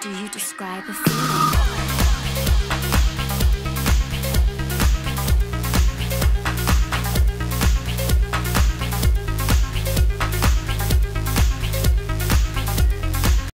do you describe a feeling?